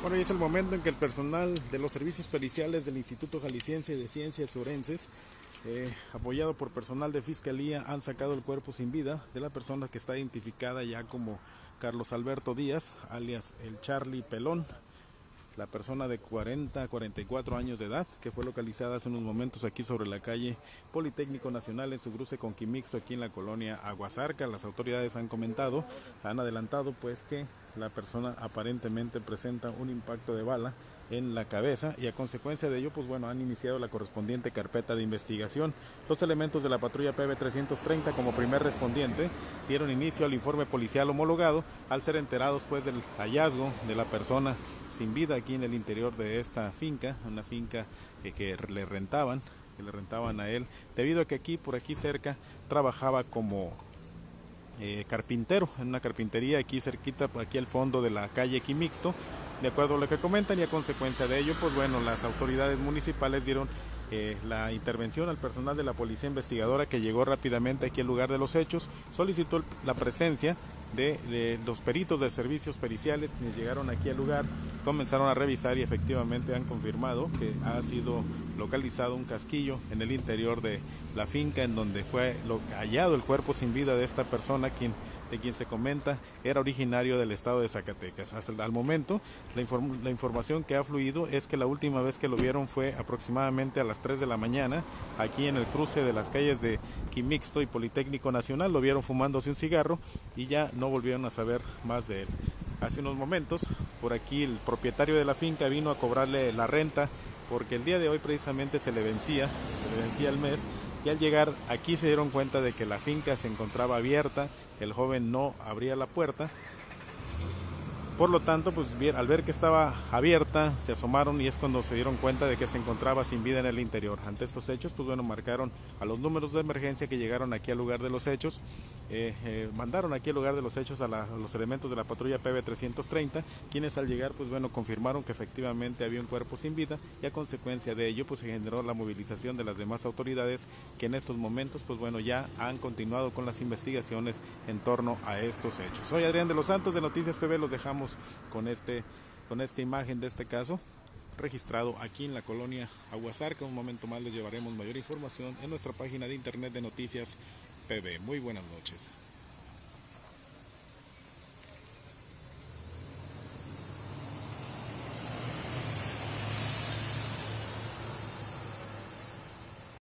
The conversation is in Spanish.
Bueno, y es el momento en que el personal de los servicios periciales del Instituto Jalisciense de Ciencias Forenses, eh, apoyado por personal de Fiscalía, han sacado el cuerpo sin vida de la persona que está identificada ya como Carlos Alberto Díaz, alias el Charlie Pelón, la persona de 40 a 44 años de edad, que fue localizada hace unos momentos aquí sobre la calle Politécnico Nacional en su cruce con Quimixto, aquí en la colonia Aguasarca. Las autoridades han comentado, han adelantado pues que la persona aparentemente presenta un impacto de bala en la cabeza y a consecuencia de ello pues bueno han iniciado la correspondiente carpeta de investigación. Los elementos de la patrulla PB330 como primer respondiente dieron inicio al informe policial homologado al ser enterados pues del hallazgo de la persona sin vida aquí en el interior de esta finca, una finca que le rentaban, que le rentaban a él, debido a que aquí por aquí cerca trabajaba como eh, carpintero, en una carpintería aquí cerquita, aquí al fondo de la calle Quimixto, de acuerdo a lo que comentan y a consecuencia de ello, pues bueno, las autoridades municipales dieron eh, la intervención al personal de la policía investigadora que llegó rápidamente aquí al lugar de los hechos, solicitó la presencia de, los peritos de servicios periciales que llegaron aquí al lugar, comenzaron a revisar y efectivamente han confirmado que ha sido localizado un casquillo en el interior de la finca en donde fue hallado el cuerpo sin vida de esta persona de quien se comenta era originario del estado de Zacatecas. Hasta al momento, la, la, información que ha fluido es que la última vez que lo vieron fue aproximadamente a las 3 de la mañana, aquí en el cruce de las calles de Quimixto y Politécnico Nacional. Lo vieron fumándose un cigarro y ya no volvieron a saber más de él. Hace unos momentos, por aquí el propietario de la finca vino a cobrarle la renta porque el día de hoy precisamente se le vencía, se le vencía el mes y al llegar aquí se dieron cuenta de que la finca se encontraba abierta, el joven no abría la puerta. Por lo tanto, pues al ver que estaba abierta, se asomaron y es cuando se dieron cuenta de que se encontraba sin vida en el interior. Ante estos hechos, pues bueno, marcaron a los números de emergencia que llegaron aquí al lugar de los hechos, eh, eh, mandaron aquí al lugar de los hechos a, los elementos de la patrulla PB330, quienes al llegar, pues bueno, confirmaron que efectivamente había un cuerpo sin vida y a consecuencia de ello, pues se generó la movilización de las demás autoridades que en estos momentos, pues bueno, ya han continuado con las investigaciones en torno a estos hechos. Soy Adrián de los Santos de Noticias PB, los dejamos con, este, con esta imagen de este caso registrado aquí en la colonia Aguasarca. Un momento más les llevaremos mayor información en nuestra página de internet de noticias PB. Muy buenas noches.